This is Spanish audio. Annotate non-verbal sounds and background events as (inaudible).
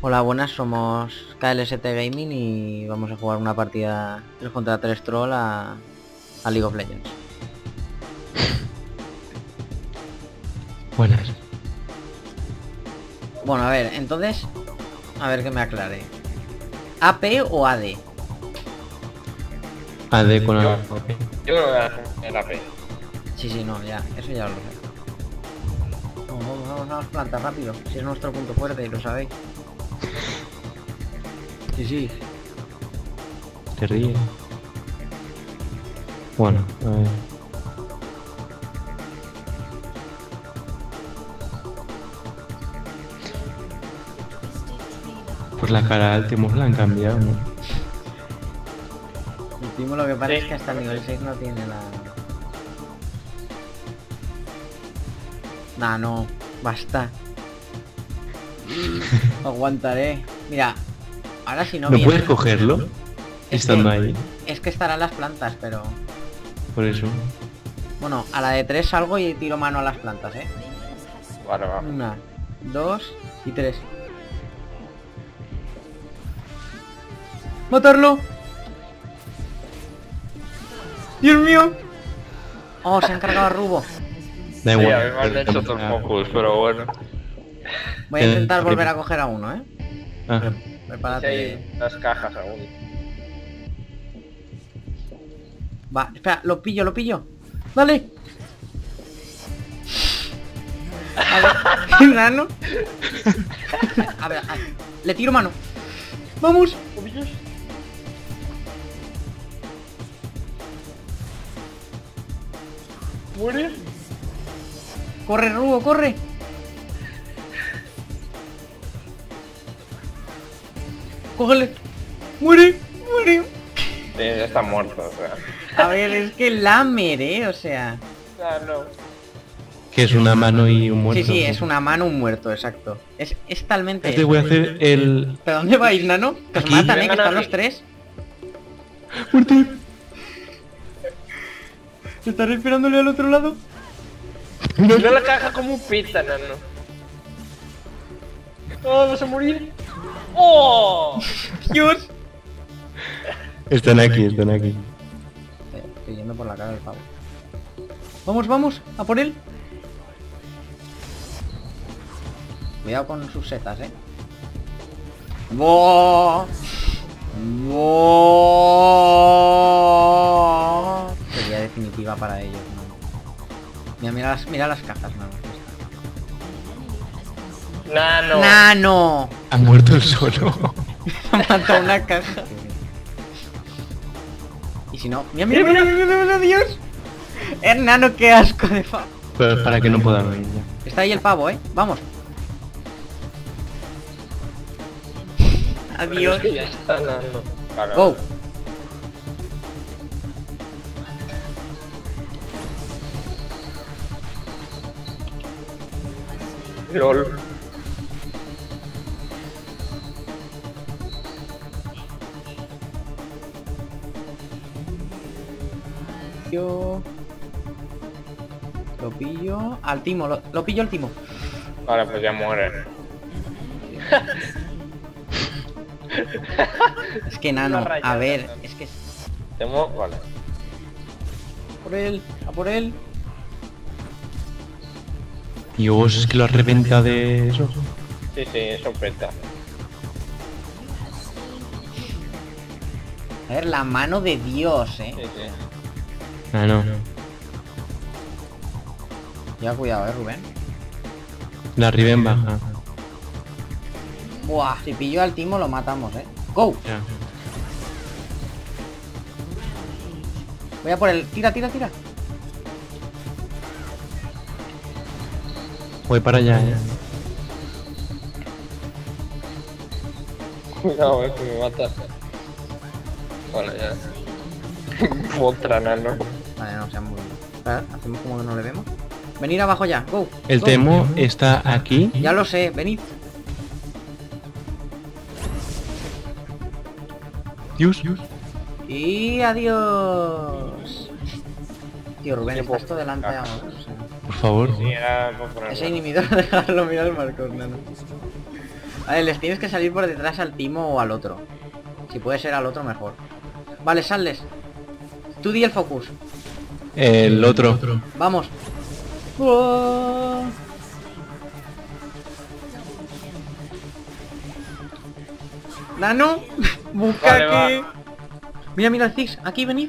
Hola, buenas, somos KLST Gaming y vamos a jugar una partida 3 contra 3 troll a, a League of Legends. Buenas. Bueno, a ver, entonces, a ver que me aclare. ¿AP o AD? AD con Yo- la... Yo creo que el AP. Sí, sí, no, ya, eso ya lo sé. Vamos, vamos, vamos a las plantas rápido, si es nuestro punto fuerte y lo sabéis. Sí, sí. Te ríe. Bueno, a ver. Pues la cara al Timo la han cambiado, ¿no? El timo lo que pasa Sí. es que hasta el nivel 6 no tiene la... Nah, no, basta. (laughs) Aguantaré. Mira, ahora si no ¿No viene- puedes cogerlo? Es Estando que- ahí. Es que estarán las plantas, pero... Por eso. Bueno, a la de 3 salgo y tiro mano a las plantas, ¿eh? Vale, va. Una, dos y tres. ¡Matarlo! ¡Dios mío! Oh, se ha encargado a Rubo. Da Sí, igual. a mí me han hecho otros focus, pero bueno. Voy a Eh, intentar volver a coger a uno, ¿eh? Ah, Prepárate. hay las cajas aún. Va, espera, lo pillo, lo pillo. ¡Dale! A ver, (laughs) nano. A ver, a- le tiro mano. ¡Vamos! ¿Muere? ¡Corre, Rubo, corre! ¡Cógele! ¡Muere! ¡Muere! Sí, ya está muerto, o sea. A ver, es que lamer, ¿eh? O sea... Ah, no. que es una mano y un muerto. Sí, sí, es una mano, un muerto, exacto. Es, es talmente... Te voy a hacer el... ¿Pero dónde vais, nano? Que os matan, ¿eh? Que están los tres. ¡Muerte! ¿Estás esperándole al otro lado? Mira la caja como un pizza, nano. Oh, vas a morir. ¡Oh! ¡Dios! Están aquí, están aquí. Estoy yendo por la cara del pavo. Vamos, vamos, a por él. Cuidado con sus setas, eh. Para ellos, ¿no? Mira, mira las, mira las cajas, no. Nano. ¡Nano! Ha muerto el solo. (laughs) Ha matado una caja. Y si no... ¡Mira, mira, mira, mira, mira, mira, Dios! Hernano, qué asco de pavo. Pero es para que no puedan oír ya. Está ahí el pavo, ¿eh? Vamos. Adiós. Es que ya está, nano. Go. LOL. Yo... Lo pillo al timo, lo, lo pillo al timo. Vale, pues ya muere. Es que nano, a ver, es que... Temo, vale. Por él, a por él. Dios, es que lo has reventado de eso. Sí, sí, eso peta. A ver, la mano de Dios, eh. Sí, sí. Ah, no. Ya cuidado, eh, Rubén. La Riven baja. Buah, si pillo al timo lo matamos, eh. Go. Ya. Voy a por él. Tira, tira, tira. Voy para allá, eh. (laughs) Cuidado, eh, que me mata. Vale, ya. (laughs) Otra nano. Vale, no, sean muy... Espera, hacemos como que no le vemos. Venir abajo ya, go. El go. Temo está aquí. Ya lo sé, venid. Dios, Dios. Y adiós. Tío, Rubén, estás todo delante ahora. o sea, Por favor. Sí, era ese inhibidor (laughs) dejarlo mirar el marcos, nano. Vale, les tienes que salir por detrás al timo o al otro. Si puede ser al otro, mejor. Vale, salles. Tú di el focus. El otro. Vamos. Nano, (laughs) busca Vale. Mira, mira el Ziggs, aquí venid.